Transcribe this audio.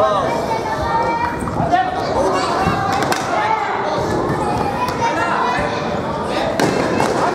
Oh.